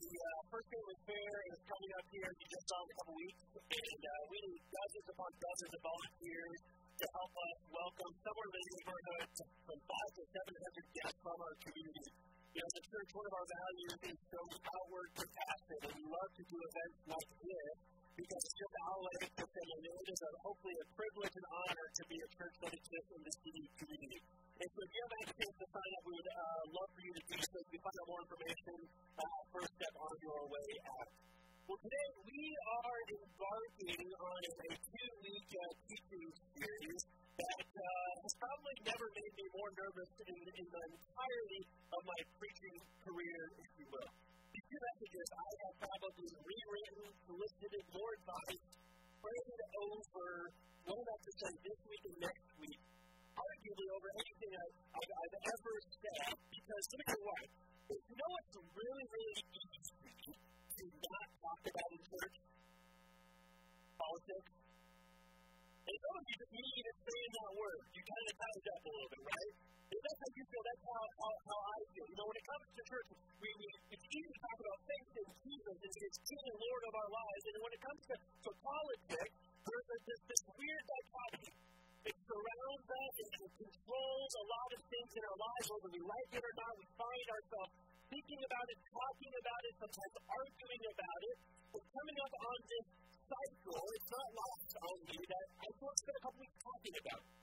the uh, First Family Fair is coming up here, you just saw in a couple weeks, and uh, we need dozens upon dozens of volunteers to help us welcome somewhere in the neighborhood from five to seven hundred guests from our community. You know, a church, one of our values is showing outward compassion, and we love to do events like this because it's just our way say, and it is hopefully a privilege and honor to be a church that exists in this community. And so if you have any chance to sign up, we would uh, love for you to do so. You can find out more information uh, first step on your way out. Well, today we are embarking on a two-week uh, teaching series that uh, has probably never made me more nervous in, in the entirety of my preaching career, if you will. These two messages I have probably rewritten, solicited more advice, prayed over what about to say this week and next week, arguably over anything I've, I've, ever said, because let me tell you what, you know what's really, really easy to not talk about in church? Politics. And some of you just need to say that word. You kind of tied up a little bit, right? If that's how you feel, that's how, how, how I feel. You know, when it comes to church, we, we, it's easy to talk about faith and Jesus as His King and Lord of our lives. And when it comes to, to politics, there's this, this weird dichotomy. Surrounds us it controls a lot of things in our lives, whether we like it or not. We find ourselves thinking about it, talking about it, sometimes arguing about it. But coming up on this cycle, it's not lost on me that I to spend a couple weeks talking about. It.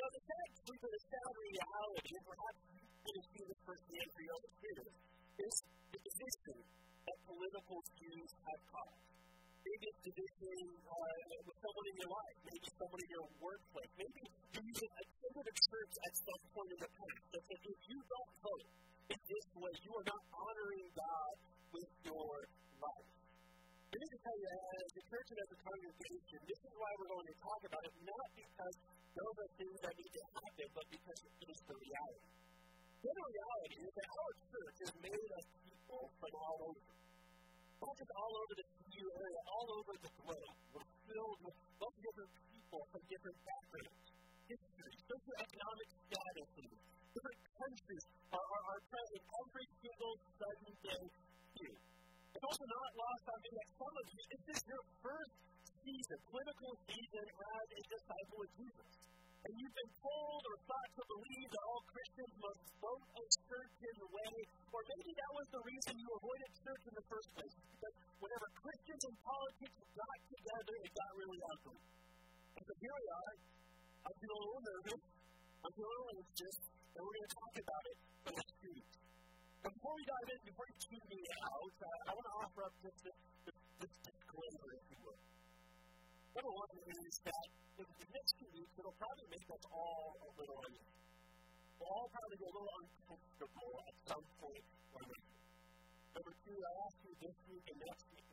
Now, the sad truth or the sad reality, and perhaps you can see this firsthand for your own experience, is the division that political views have caused. Maybe it's division uh, with someone in your life, maybe someone in your workplace, maybe you attended a church at some point in the past that said if you don't vote, in this way, you are not honoring God with your life. Let me just tell you, as a church and as a congregation, this is why we're going to talk about it, not because those are things that need to happen, but because it is the reality. The reality is that our church is made of people from all over. Not all over the CU area, all over the globe. We're filled with of different people from different backgrounds, history, socioeconomic statuses, different countries are, are, are present every single Sunday here. It's also not lost on me that some of you, this is your first season, political season as a disciple of Jesus. And you've been told or thought to believe that all Christians must vote a certain way, or maybe that was the reason you avoided church in the first place, because whenever Christians and politics got together, it got really ugly. And so here we are. I'm a little nervous. I'm a little anxious and we're going to talk about it for the students. Before we dive in, before you tune me out, uh, I want to offer up just this, this, this disclaimer, if you will. Number one is that in the next two weeks, it'll probably make us all a little uneasy. We'll all probably be a little uncomfortable at some point or another. Number two, I ask you this week and next week,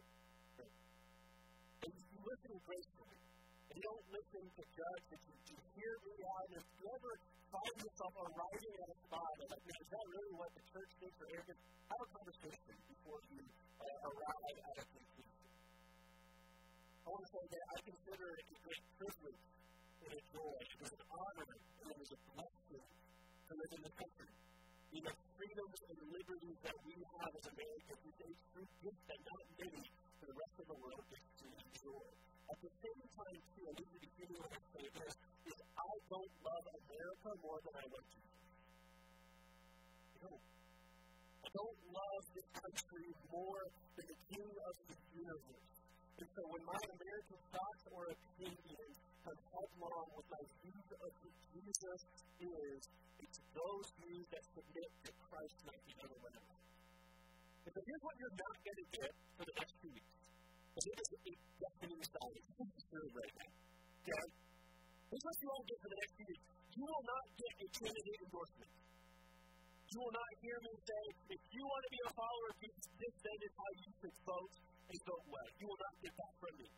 and if you listen gracefully, and you don't listen to judge, that you, you hear me out, and if you ever find yourself arriving at a spot and like, is that really what the church thinks or arrogant? Have a conversation before you uh, arrive at a conclusion. I want to say that I consider it a great privilege and a joy. It is an honor and it is a blessing to live in the country. You know, freedoms and liberties that we have as Americans is a true gift that not many for the rest of the world gets to enjoy. At the same time, too, I need you to hear me say this, is I don't love America more than I love Jesus. I don't. I don't love this country more than the King of the universe. And so when my American thoughts or opinions come headlong with my views of who Jesus is, it's those views that submit to Christ might be one. And so here's what you're not going to get for the next two weeks. Because it is a deafening silence. Right now. Okay? Here's what you won't get for the next few weeks. You will not get a candidate endorsement. You will not hear me say, if you want to be a follower of Jesus, this then is how you should vote and vote well. You will not get that from me.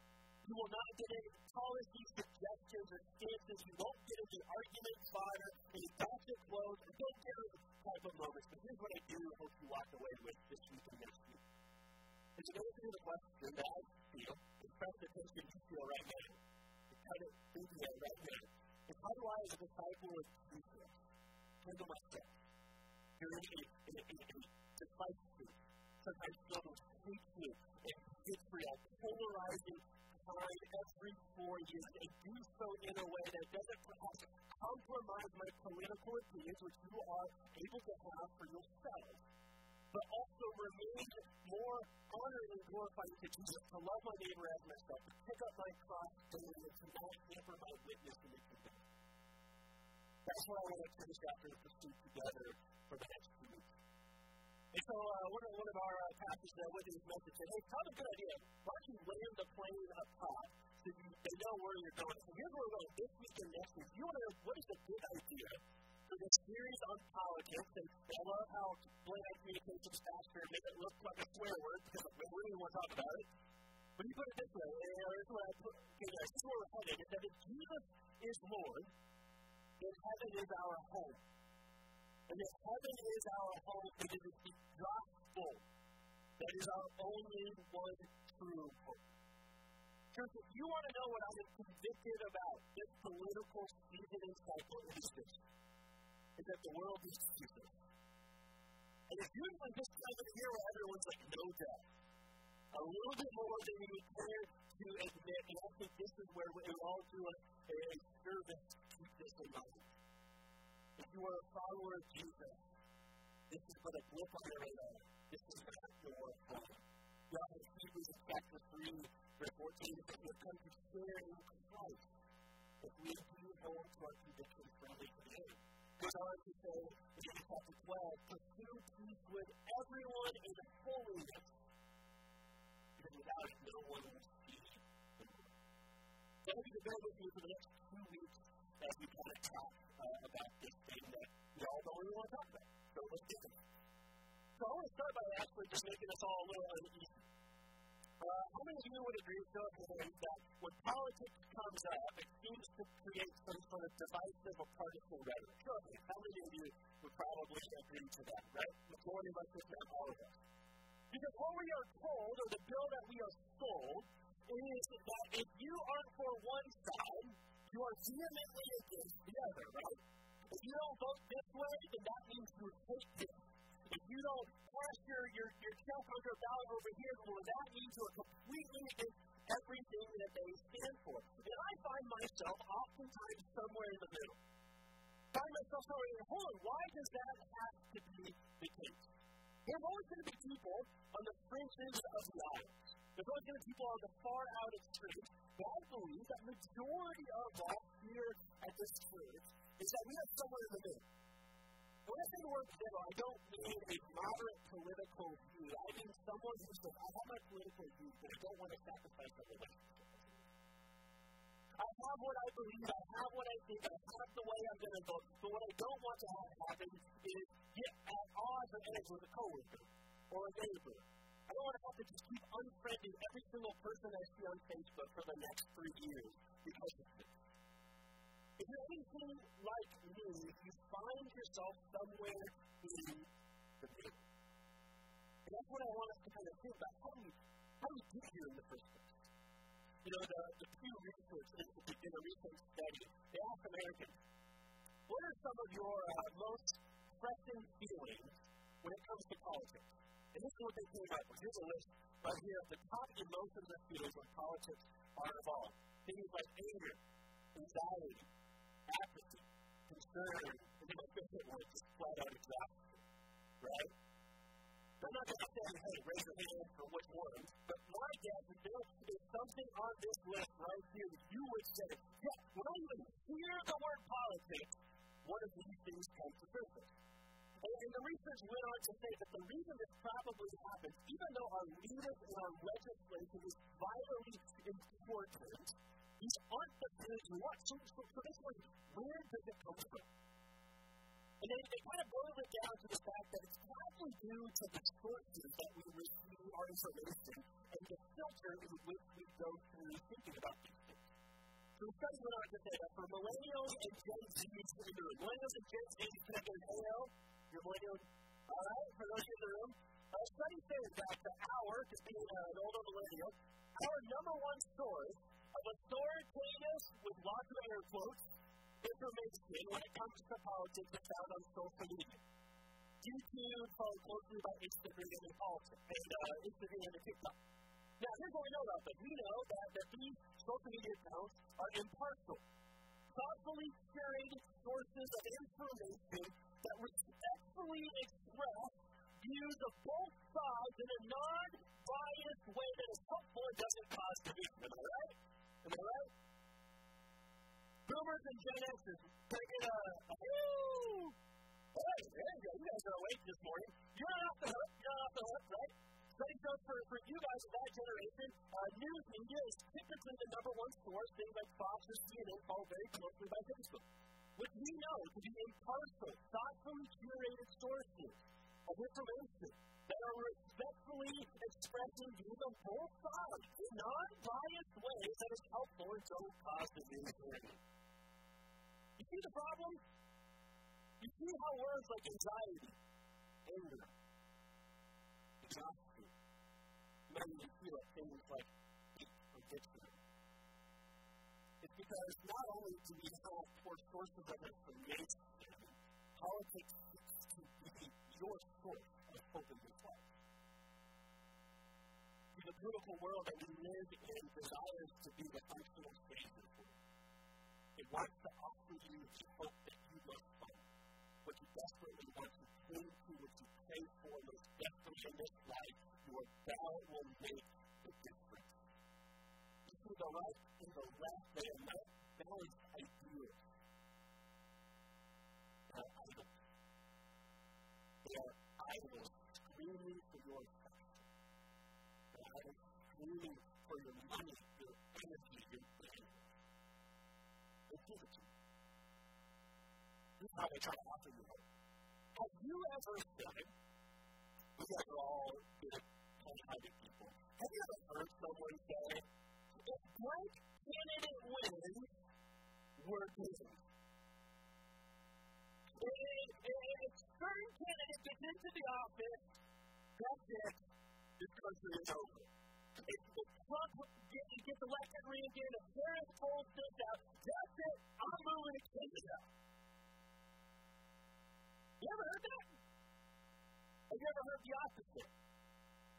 You will not get any policy suggestions or stances. You won't get any argument fodder, any gossip flows, or don't get any type of moments. But here's what I do hope you walk away with this week and next week. It's an answer to the question that I feel, the tension you feel right now the kind of thinking of right now is how do I, as a disciple of Jesus, handle myself during a, a, a, a decisive, sometimes filled with hatred and vitriol, polarizing time every four years, and do so in a way that doesn't perhaps compromise my political opinions, which you are able to have for yourself, but also remain more honoring and glorifying to Jesus, to love my neighbor as myself, to pick up my cross and to not hamper my witness in the kingdom. That's what I want to finish after to pursue together for the next. And so uh, one, of, one of our uh, pastors uh, with his message said, hey, probably a good idea. Why don't you land the plane up top so you, they know where you're going? So here's where we're going this week next week. You want to what is a good idea for this series on politics? And I love how Blaine Communications Pastor made it look like a swear word because we really want to talk about it. But you put it this way, and here's what I put, okay, this is where we're headed, is that if Jesus is Lord, then heaven is our home. And if heaven is our home, it is the gospel that is our only one true hope. Church, if you want to know what I am convicted about this political seasoning cycle, it is this. Is that the world is Jesus. And it's usually this time of the year where everyone's like, no doubt. A little bit more than we care to admit, and I think this is where we all do a, a service to this in mind. If you are a follower of Jesus, this is but a blip on your radar. This is not your home. God Hebrews chapter 3, verse 14 says, come to in Christ. If we do hold to our convictions firmly today. Goes on to chapter 12, pursue peace with everyone in holiness. Because without it, no one will see the Lord. So I you to bear with me for the next two weeks as we kind of talk about this thing that we all don't want to talk about. So let's get it. So I want to start by actually just making us all a little uneasy. Uh, how many of you would agree, show of that when politics comes up, it seems to create some sort of divisive or partisan rhetoric? Show. How many of you would probably agree to that, right? Majority of us, if not all of us. Because what we are told, or the bill that we are sold, is that if you aren't for one side, you are vehemently against the other, right? If you don't vote this way, then that means you hate this. If you don't cast your, your, check on your over here, well, that means you are completely against everything that they stand for. And I find myself oftentimes somewhere in the middle. I find myself somewhere hold on, why does that have to be the case? There's always going to be people on the fringes of the aisle. There's always going to be people on the far out extremes. But I believe that majority of us here at this church is that we have somewhere in the middle. When I say the word middle, I don't mean a moderate political view. I mean someone who says, I have my political views, but I don't want to sacrifice my relationship. I have what I believe, I have what I think, I have the way I'm going to vote, but what I don't want to have happen is get at odds or edge with a coworker or a neighbor I don't want to have to just keep unfriending every single person I see on Facebook for the next three years because of this. If you're anything like me, find yourself somewhere in the middle. And that's what I want us to kind of think about. How do you, how do we get here in the first place? You know, the, the Pew Research Institute did a recent study. They asked Americans, what are some of your uh, most pressing feelings when it comes to politics? And this is what they came up with. Here's a list right here at the top emotions and feelings when politics are involved. Things like anger, anxiety, apathy, concern, and then my favorite one is flat out exhaustion. Right? I'm not going to say, hey, raise your hand for which one, but my guess is there is something on this list right here that you would say, yeah, when I even hear the word politics, one of these things comes to surface. And the research went on to say that the reason this probably happens, even though our leaders and our legislation is vitally important, these aren't the things we want. So, so, so one, where does it come from? And they, they kind of boil it down to the fact that it's probably due to the sources that we receive our information and the filter in which we go through thinking about these things. So the study went on to say that for millennials and Gen in millennials and Gen can I get an AO? You're all right, for those in the room, a study says that the hour, just being uh, an older millennial, our number one source of authoritative, with lots of air quotes, information when it comes to politics is found on social media. YouTube, followed closely by Instagram and politics, and uh, Instagram and TikTok. Now, here's what we know about them. We know that, that these social media accounts are impartial, thoughtfully curated sources of information that respectfully express views of both sides in a non-biased way that is helpful and doesn't cause division. Am I right? Am I right? Boomers and Gen Xers, taking a, a woo! Hey, there you go. You guys are awake this morning. You're off the hook. You're off the hook, right? Study shows for, for you guys of that generation, uh, news media is typically the number one source. Things like Fox or CNN follow very closely by Facebook. Which we know to be impartial, thoughtfully curated sources of information that are respectfully expressing views on both sides in non-biased ways that is helpful and don't cause division. See the problem? You see how words like anxiety, anger, exhaustion, make you feel things like victory. It's because not only do we have poor sources of information, politics seeks to be your source of hope in this life. The political world that we live in desires to be the functional savior for. It wants to offer you the hope that you must find. What you desperately want to cling to, what you pray for most desperately in this life, your vow will make the difference. You see, the right and the left, they are not balanced ideas. They are idols. They are idols screaming for your affection. They are idols screaming for your money, your energy, your brain. They give it to you. This is how they try to offer you hope. Have you ever said, we guys are all good, kind-hearted people. Have you ever heard someone say, if blank candidate wins, we're doomed? If certain candidate gets into the office, that's it. This country is over. If, Trump gets, gets elected again, if Harris pulls this out, that's it. I'm moving to Canada. You ever heard that? Have you ever heard the opposite?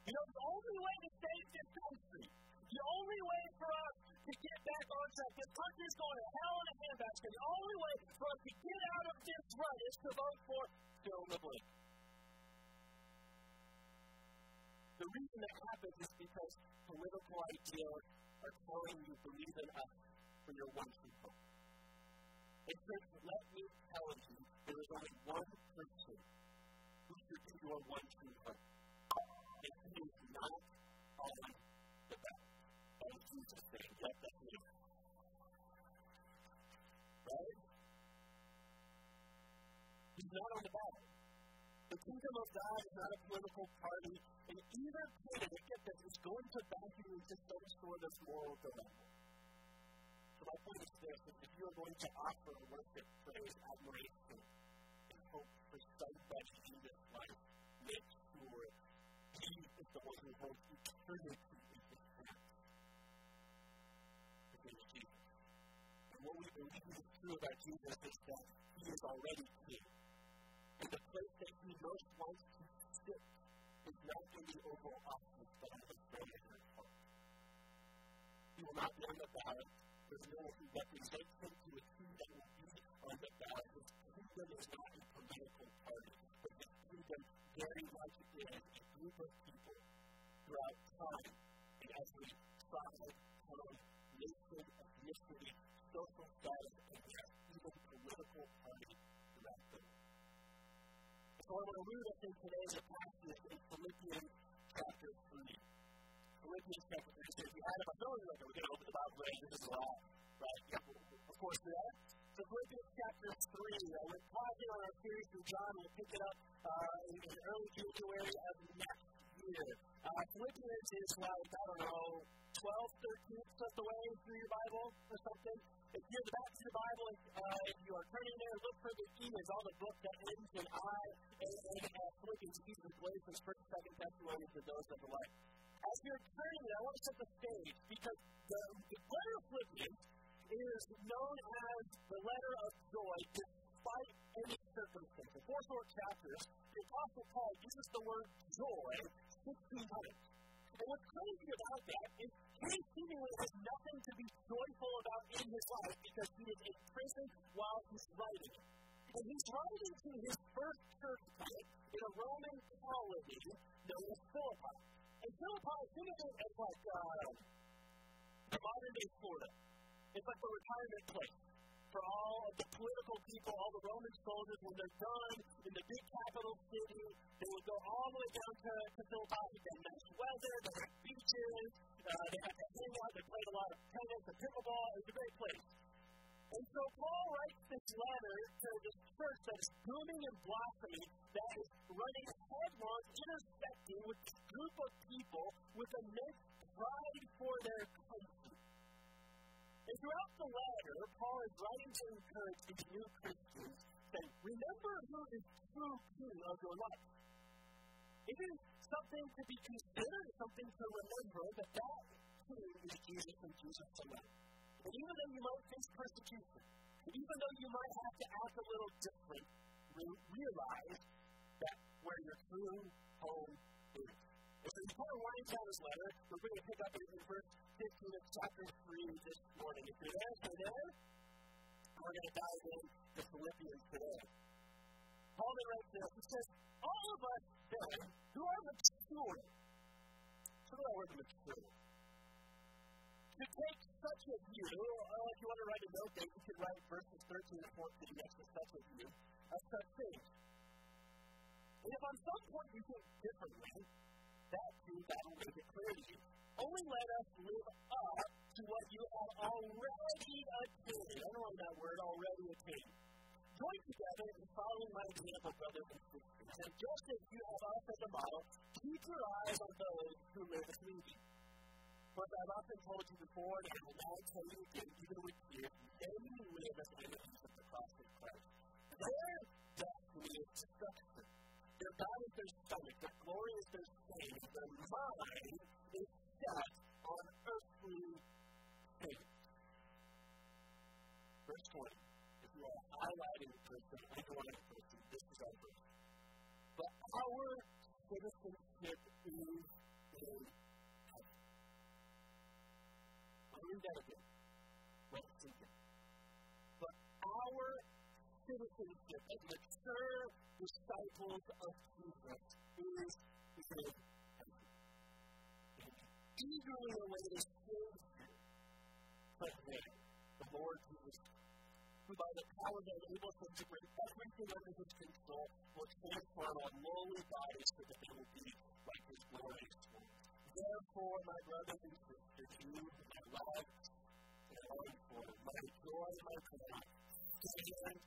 You know, the only way to save this country, the only way for us to get back on track, this country is going to hell in a handbasket. The only way for us to get out of this rut is to vote for fill in the blank. The reason that happens is because political ideas are telling you believe in us for your one hope. And church, let me tell you, there is only one person who should be your one true hope. And he is not on the ballot. And Jesus saying, yep, that's me. Right? He's not on the ballot. The kingdom of God is not a political party, and either candidate, get this, is going to back you into some sort of moral dilemma. So my point is this, if you are going to offer worship, praise, admiration, and hope for somebody in this life, make sure he is the one who holds eternity in his hands. His is Jesus. And what we believe is true about Jesus is that he is already king. And the place that he most wants to sit is not in the Oval Office, but on the throne of your heart. He will not be on the ballot no one who represents to a that will be on the. His kingdom is not a political party, but his kingdom very much is a group of people throughout time in every tribe, tongue, nation, ethnicity, social status, and even political party throughout the world. So I want to read us in today's passage in Philippians chapter 3. Philippians chapter 3 says, You had a like, we're going to open the Bible today, this is a lot, right? Yeah, of course, we are. So Philippians chapter 3, uh, we're pausing on our series through John, we'll pick it up uh, in, in early January of next year. Uh, Philippians is like, I don't know, 12, 13 steps away through your Bible or something. If you're the back of your Bible, uh, if you are turning there, look for the E is all the book that ends in I, and, and uh, Philippians, Ephesians, Galatians, 1st, 2nd Thessalonians, and those the like. As you're turning I want to set the stage because the, the letter of Philippians is known as the letter of joy, despite any circumstance. In four short chapters, the Apostle Paul uses the word joy 16 times. And what's crazy about that is he seemingly has nothing to be joyful about in his life because he is in prison while he's writing. And he's writing to his first church in a Roman colony known as Philippi. And Philippi, think of like uh, the modern day Florida. It's like the retirement place for all of the political people, all the Roman soldiers, when they're done in the big capital city, they would go all the way down to, to Philippi. They had nice weather, they had beaches, uh, they had to hang out, they played a lot of tennis and pickleball. It was a great place. And so Paul writes this letter to this church that is booming and blossoming, that is running headlong, intersecting with this group of people with immense pride for their country. And throughout the letter, Paul is writing to encourage these new Christians, saying, Remember who is true king of your life. It is something to be considered, something to remember, that that king is Jesus and Jesus alone. And even though you might face persecution, even though you might have to act a little different, realize that where your true home is. He's kind of winding down his letter. We're going to pick up in verse 15 of chapter 3 this morning. If you're there, there. We're going to dive in to Philippians today. Paul then writes this. He says, All of us then who are mature, so that word mature, to take such a view, uh, if you want to write a note there, you could write verses 13 and 14 next to such a view of such things. On some point you think differently, that too, that will make it clear to you. Only let us live up to what you have already attained. I don't know that word, already attained. Join together in following my example, brothers and sisters. And just as you have us as a model, keep your eyes on those who live as me. As I've often told you before, and I will now tell you again, even with tears, many live as enemies of the cross of Christ. Their destiny is destruction. Their God is their stomach, their glory is their shame, their mind is set on earthly things. Verse 20. If you are highlighting a person, underlining a person, this is our verse. But our citizenship is in heaven. I'll read that again. Let's see it. But our citizenship as mature disciples of Jesus is heaven. Eagerly await Savior the Lord Jesus who by the power that enables him to bring everything under his control will transform our lowly bodies so that they will be like his glorious. Therefore, my brothers and sisters, you, my love, and for my joy, my God, stand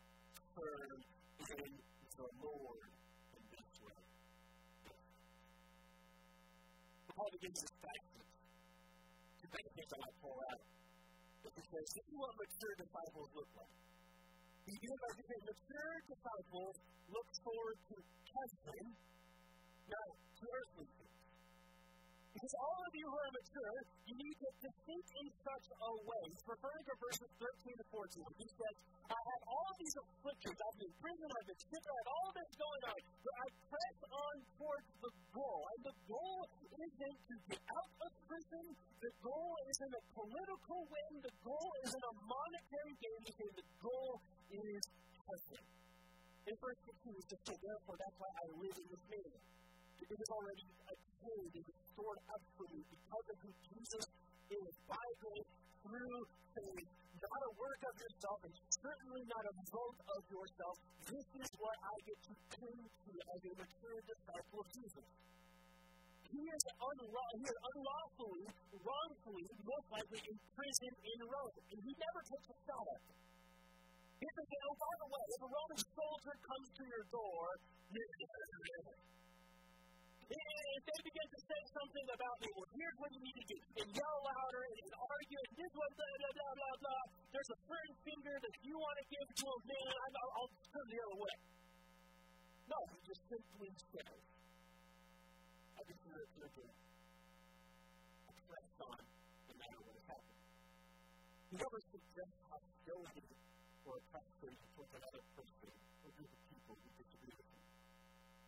firm in the Lord in this way. Paul begins passage to benefit that I pull out. It says, this is what mature disciples look like. He begins by saying, mature disciples look forward to heaven, not to earthly things. Because all of you who are mature, you need to, to think in such a way. He's referring to verses 13 to 14. He says, I have all of these afflictions. I've been in prison, I've been sick, I have all this going on. But I press on towards the goal. And the goal isn't to get out of prison. The goal isn't a political win. The goal isn't a monetary gain. The goal is heaven. In verse 16, he says, therefore, that's why I live in this manner. It is already attained and stored up for you because of who Jesus is by grace through faith, not a work of yourself, and certainly not a result of yourself. This is what I get to cling to as a mature disciple of Jesus. He is, unlaw- he is unlawfully, wrongfully, most likely in prison in Rome, and he never takes a shot at it. He oh, by the way, if a Roman soldier comes to your door, if they begin to say something about me, well, here's what you need to do, and yell louder and, argue, and this one, blah, blah, blah, blah, blah, there's a certain finger that you want to give to a man, I'll, I'll oh, turn the other way. No, he just simply says, I hear it looking. I press on no matter what has happened. He never suggests hostility or preference towards another person or group of people who disagree with you.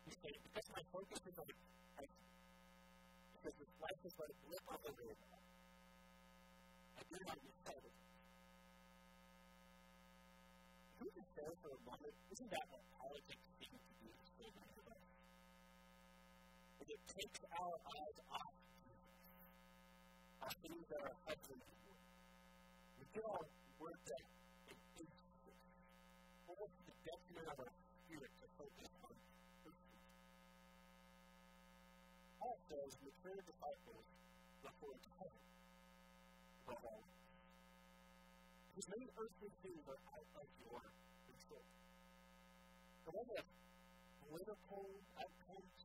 You say, because my focus is on Christ, because this life is like a blip on the radar, I do not lose sight of it. Who can say for a moment, isn't that what politics seems to do to children of us? It takes our eyes off Jesus, our things that are husband We get our words out in instances, almost to the detriment of our spirit to focus on person. Says mature disciples heaven above all. Because many earthly things are out of your control. The one that political outcomes,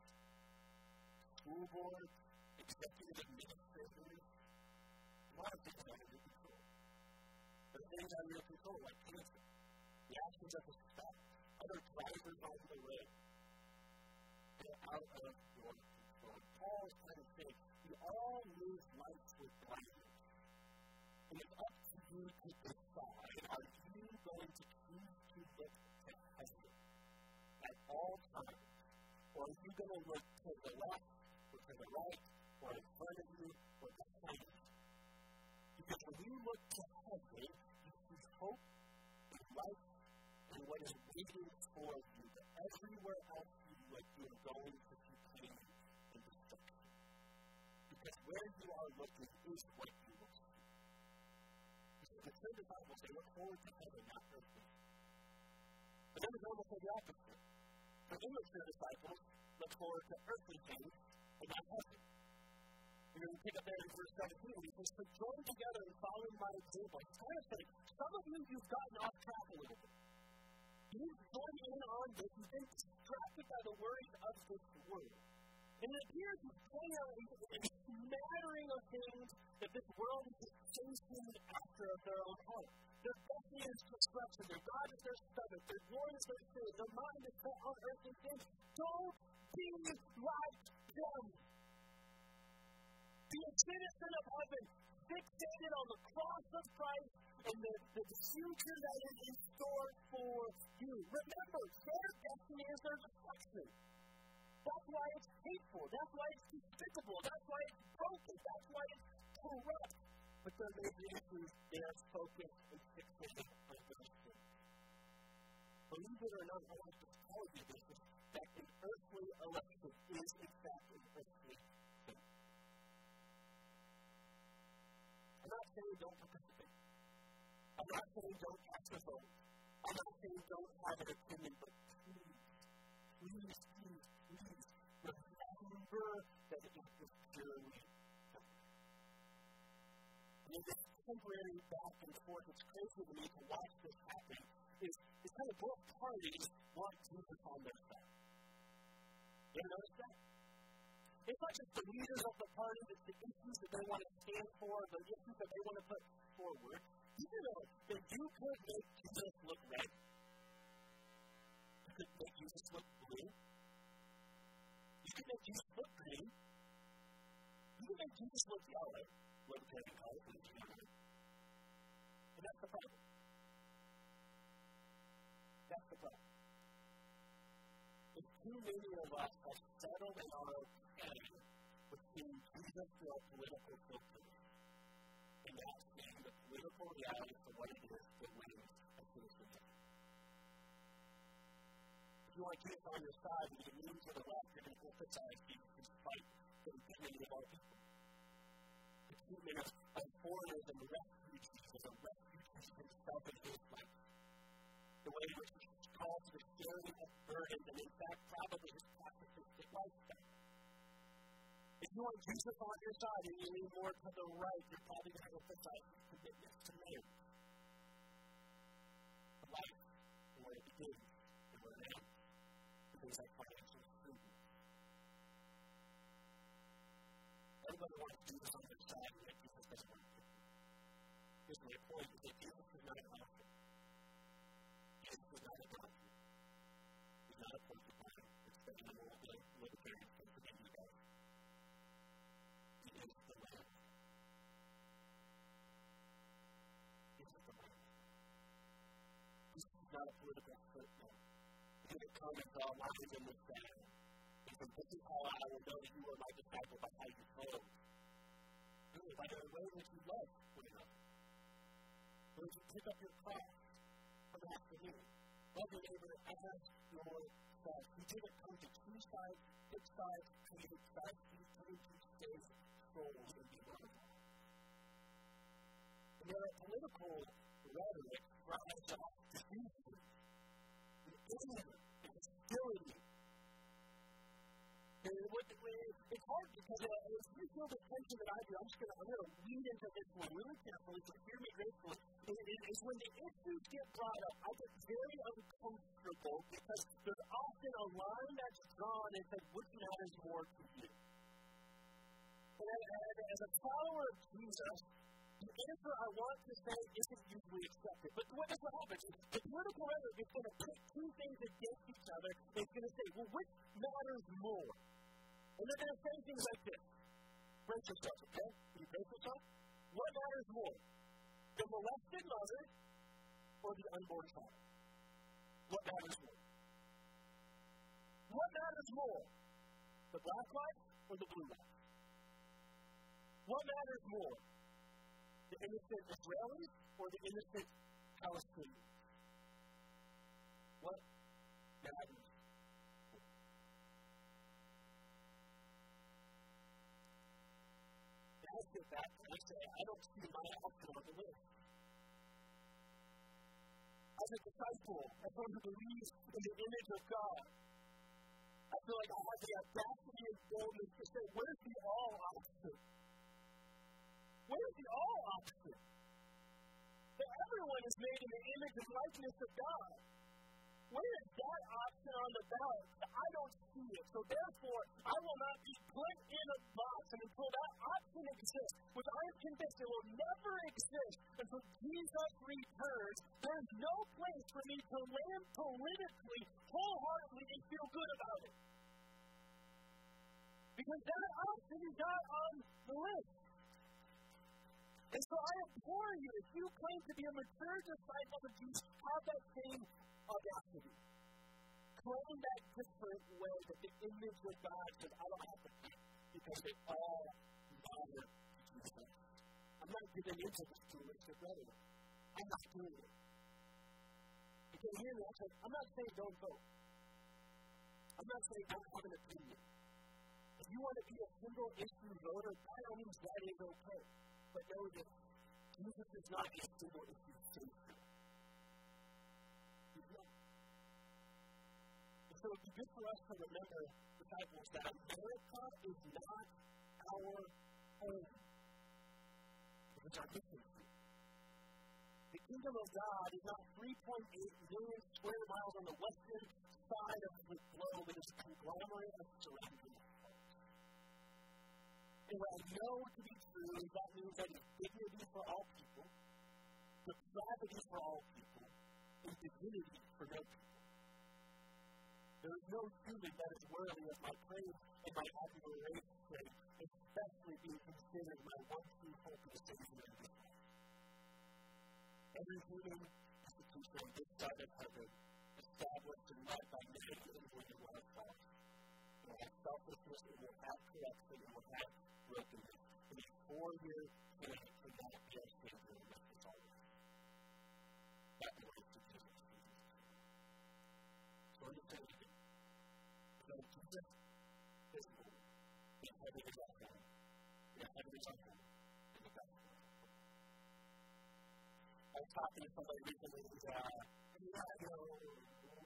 school boards, executive administrators, a lot of things out of control. There things out of control, like cancer, the actions of the stop, other drivers on the road. They're out of. Paul is trying to we all live life with blindness. And it's up to you to decide, are you going to choose to look heaven at all times? Or are you going to look to the left, or to the right, or in front of you, or behind you? Because when you look to heaven, you see hope and life and what is waiting for you. But everywhere else you look, you are going to see pain and destruction. Because where are looking is what you will see. The true disciples, they look forward to heaven, not earthly. But then the Bible says the opposite. The immature disciples look forward to earthly things and not heaven. And then we pick up there in verse 17, he says, So join together and follow my example. He's kind of saying, some of you, you've gotten off track a little bit. You've joined in on this. You've been distracted by the worries of this world. And it appears he's pointing out a smattering of things that this world is chasing after of their own heart. Their destiny is destruction. Their God is their stomach. Their joy is their sin. Their mind is set on earthly things. Don't be like them. Be a citizen of heaven, fixated on the cross of Christ and the, the future that is in store for you. Remember, their destiny is their destruction. That's why it's hateful. That's why it's despicable. That's why it's broken. That's why it's corrupt. Their major issues, they are focused and fixated on things. Believe it or not, I want to tell you this, that an earthly election is in fact an earthly thing. I'm not saying don't participate. I'm not saying don't cast a vote. I'm not saying don't have an opinion, but please, please, please, please, remember that it is purely. And in this temporary back and forth, it's crazy to me to watch this happen. Is, is kind of both parties want Jesus on their side. You ever notice that? It's not just the leaders of the party, it's the issues that they want to stand for, the issues that they want to put forward. You know that you could make Jesus look red. You could make Jesus look blue. You could make Jesus look green. You could make Jesus look yellow. Look red and color, And that's the problem. That's the problem. If too many of us have settled in our with seeing Jesus through our political filters, and not seeing the political reality for what it is that wins a citizenship. If you want to it on your side and you move to the left, you're going to emphasize Jesus' fight for the dignity of our people. The treatment of, of foreigners and refugees as a refugee himself in his life. The way in which he calls the sharing of burdens and, in fact, probably his pacifistic lifestyle. If you want Jesus on your side and you lean more to the right, you're probably going to emphasize commitment to. The life, and where it begins, and where it ends. Things like financial freedom. Everybody wants Jesus on their side, and yet Jesus doesn't to. Here's my point, is that Jesus is not an option. Jesus is not a doctor. He's not a porcupine. It's the animal, the libertarian can forgive you guys. He is the Lamb. He is the Lamb. a political footnote. Draw lines in the sand. And from this is how I will know that you are my disciple by how you clothe. Really, by the way that you love one another. When you pick up your cross from afternoon, love your neighbor as yourself. You didn't come to two sides, six sides, create sides. You came to save souls and be one of them. And there are political rhetoric rise up division, and anger, and hostility. And what, it's hard because uh, if you feel the tension that I do, I'm just going to I'm read into this one really carefully, so hear me gratefully. It, it, it's when the issues get brought up, I get very uncomfortable because there's often a line that's drawn and says, which matters more to you? And as a follower of Jesus, the answer I want to say isn't usually accepted. But what, that's what happens. The political rhetoric is going to put two things against each other. It's going to say, well, which matters more? And they're going to say things like this. Brace yourself, okay? Can you brace yourself? What matters more? The molested mother or the unborn child? What matters more? What matters more? The black life or the blue life? What matters more? The innocent Israelis or the innocent Palestinians? What matters I sit back and I say, I don't see my option on the list. As a disciple, as someone who believes in the image of God, I feel like I have the audacity and boldness to say, where's the all option? Where's the all option? That everyone is made in the image and likeness of God. Where is that option on the ballot? I don't see it. So therefore, I will not be put in a box. And until that option exists, which I am convinced it will never exist until Jesus returns, there is no place for me to land politically, wholeheartedly, and feel good about it. Because that option is not on the list. And so I implore you, if you claim to be a mature disciple of Jesus, have that same audacity. Claim that different way that the image of God says, I don't have to because they all matter to Jesus. I'm not giving into this dualistic rhetoric. I'm not doing it. You can hear me. I'm not saying don't vote. I'm not saying don't have an opinion. If you want to be a single issue voter, by all means, that is okay. But know that Jesus is not a single issue savior. so it's good for us to remember, disciples, that America is not our home. It's our mission. The kingdom of God is not 3.8 million square miles on the western side of the globe. It is a conglomerate of surrounding What I know to be true that means that it's dignity for all people, depravity for all people, and divinity for no people. There is no human that is worthy of my praise and my admiration, especially being considered my one true hope and Savior in this life. Every human institution on this side of heaven, established and led by man and will have faults. It will have selfishness, it will have corruption, it will have brokenness. And a four-year plan cannot be our Savior in this always. That belongs to Jesus. So understand heaven is at home. Yeah, heaven is home. In the gospel. I was talking to somebody recently who's, uh, yeah, you know,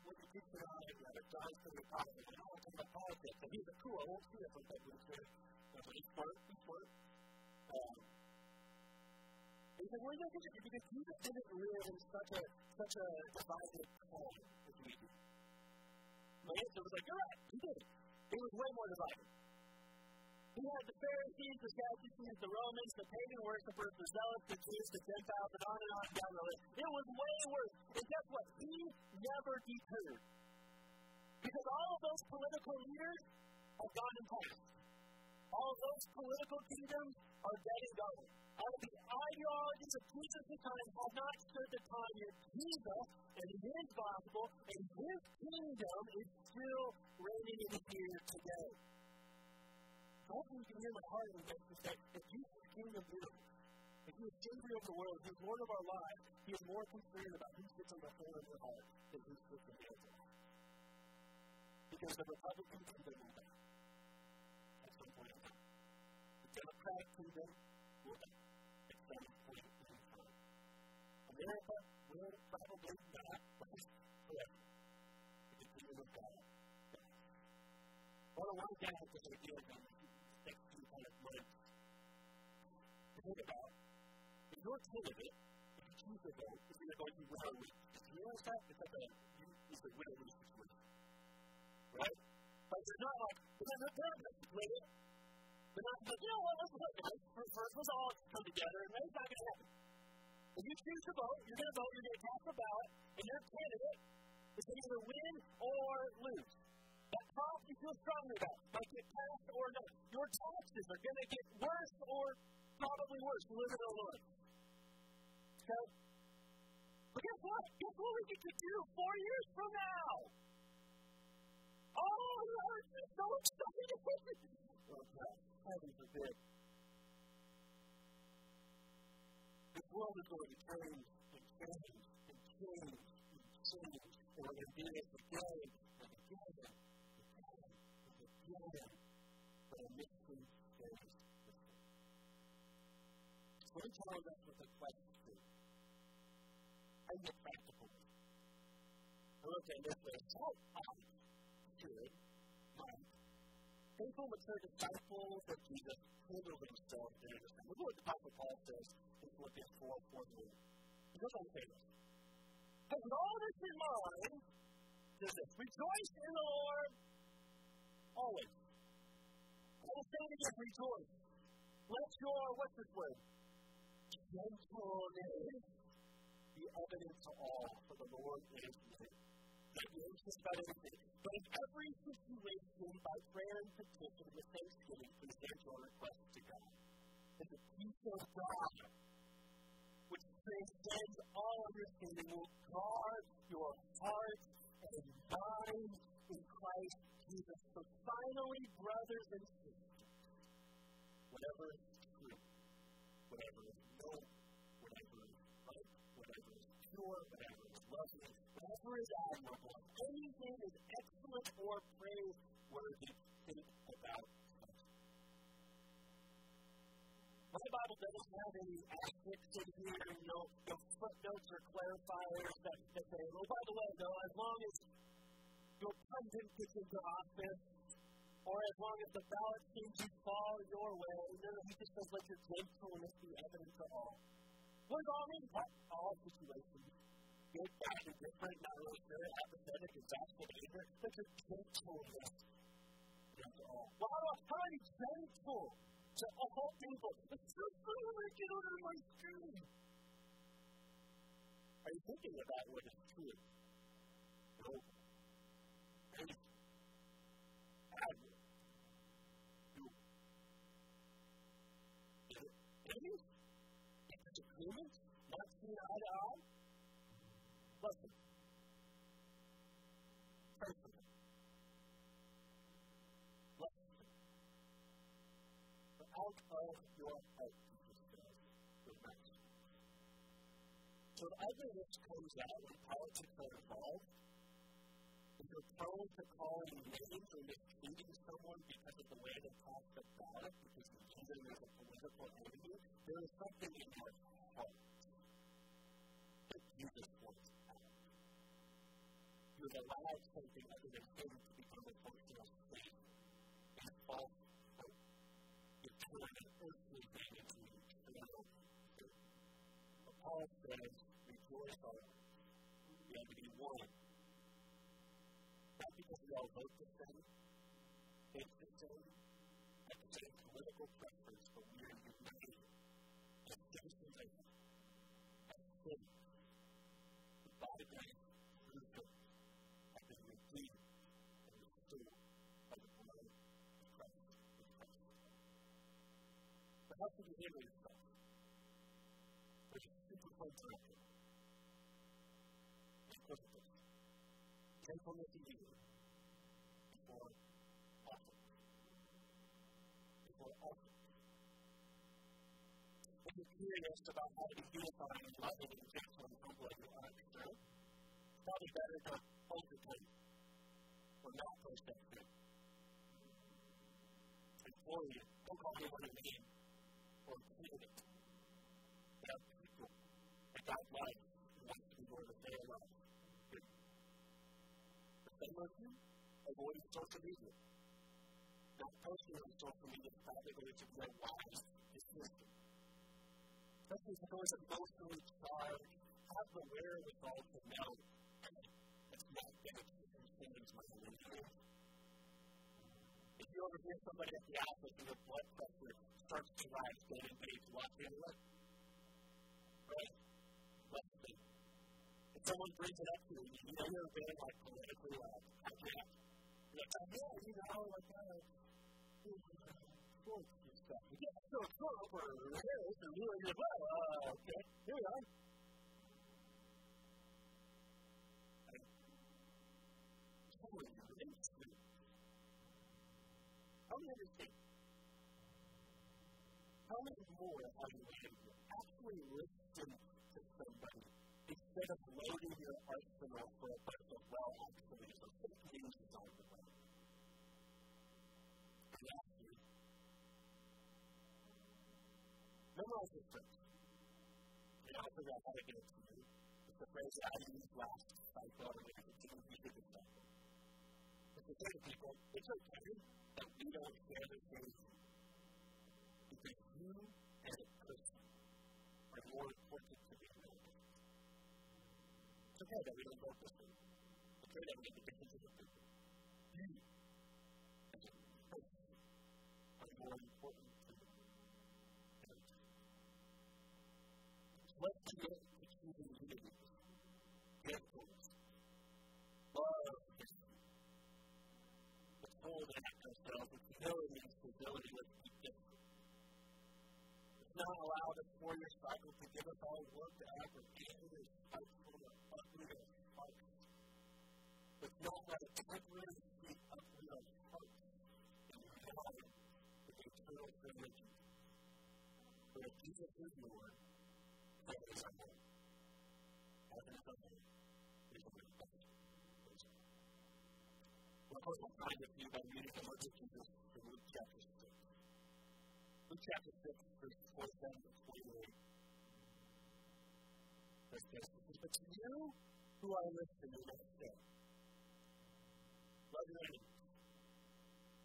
what you teach on, you know, John's going to be talking, and to about politics. And he's a cool, I won't see it from that But he's smart, he's smart. Um, he said, well, you know, because Jesus didn't live in such a, such a divided home as we do. My answer was like, you're right, he did. It was way more divided. He had the Pharisees, the Sadducees, the Romans, the pagan worshippers, the zealots, the Jews, the Gentiles, and on and on down the list. It was way worse. And guess what? He never deterred. Because all of those political leaders have gone and passed. All those political kingdoms are dead and gone. All of the ideologies of Jesus' time have not stood the time yet. Jesus and his gospel and his kingdom is still reigning in here today. Hopefully you can hear my heart in this say, if Jesus' kingdom lives, if he is Savior of the world, he is Lord of our lives, he is more concerned about who sits on the throne of your heart than who sits in the other. Because the Republican kingdom will die at some point in time. The Democratic die at some point in time. America will probably not last forever. But the kingdom of God dies. Well, I want to get at this idea of next few months. Think about if your candidate, if you choose to vote, is going to go to win or lose. Did you realize that? It's like a, it's a win or lose situation. Right? But they're not like, they're not going to it. Like, you know what, let's vote, guys. First, let's all come together, and not going happen. If you choose to vote, you're going to vote, you're going to cast a ballot, and your candidate is going to either win or lose. That crop you feel strongly about might get passed or not. Your taxes are going to get worse or probably worse. Live in Illinois. Okay? But guess what? Guess what we get to do four years from now? Oh, I'm so excited. Well, heaven forbid. This world is going to change and change and change and change. And we're going to do this again and again and again and again. But a mystery stays the same. So he us question. How do you get. How faithful mature disciples of Jesus handle themselves during this time? Look what the Apostle Paul says in Philippians 4 14. He goes on to say this. Having all this in mind, says this Rejoice in the Lord always. I will say it again, rejoice. Let your, what's this word? Gentleness be evident to all, for the Lord is near. Don't be anxious about anything, but in every situation, by prayer and petition, with thanksgiving, present your requests to God. And the peace of God, which transcends all understanding, will guard your heart and mind in Christ Jesus. So finally, brothers and sisters, whatever is true, whatever is noble, whatever is right, whatever is pure, whatever is lovely, whatever is admirable, anything is excellent or praiseworthy, think about such. My Bible doesn't have any asterisks in here, you no footnotes or clarifiers that, that say, oh, by the way, though, as long as your pundit gets into office, or as long as the ballot seems to fall your way, no, he just says, let your gentleness be evident to all. What does all mean? What? All situations. Good, bad, and different, not really sure, apathetic, exhausted, anger. Let your gentleness do I, I be gentle to all people? It's so funny when I get over my screen. Are you thinking about what is true? No. Faith. Admirable. No. Is it enemies? Disagreements? Not seeing eye to eye? Listen. Pray for them. Listen. But out of your says, your mouth. So of this comes out when politics are involved, if you're prone to calling names or mistreating someone because of the way they cast the ballot, because you view them as a political enemy, there is something in your heart that Jesus wants out. You've allowed something other than Him to become a function of faith and false. offering an earthly magnitude to But Paul says, rejoice always. We have to be one. Not because we all vote the same, think the same, have the same political preference, but we are united as citizens of as sinners. nothing to do with that. But it's super contracted. It's perfect. Gentleness and evil before offense. Before offense. If you're curious about how to be unifying and loving and gentle and humble in your life, sir, it's probably better to hold your plate or not post that food. And for you, don't call me one of these. Or. There are people God loves wants to be than they are loved. The same of you, avoid social media. Not posting on social media going to be a wise decision. Especially it was emotionally charged, have the wherewithal to know it's not going to change my relationship. You ever hear somebody at the office and your blood pressure starts to rise day to day to watch look, right? Let's. If someone brings it up to you, you know you're very like politically uh. You're like, oh, yeah, you know, like, uh, sports and stuff. You get so Trump or Harris or you and you're oh, okay, here we are. actually listen to somebody instead of loading your arsenal for a bunch of well actually so take hinges on the way. And ask you. Memorize this phrase. And I forgot how to get it to you. It's the phrase that I used last cycle and I continue to use it this It's the same people, it's okay that we don't share the faith because you more important to me than It's okay that we don't the same. It's okay that we make a difference in opinion. You as a person are more important to me than Let's get to choosing unity. Gentleness. Love. Let's hold it ourselves with humility and stability with not allow the four-year cycle to give us all worked out or anger or spiteful or ugly or harsh. Let's not let it temporarily speak uproot our hearts and rely with eternal religion. For if Jesus is Lord, heaven is our home. Heaven is our home. close my time you by reading the words Jesus in Luke chapter 6. Luke chapter 6, verses 47 to 28. Verse this. But to you who are listening, let say, Love your enemies.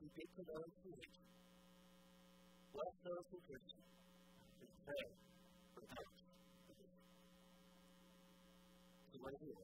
Be good to those who hate you. Bless those who curse you. And pray for those who hate you. So do you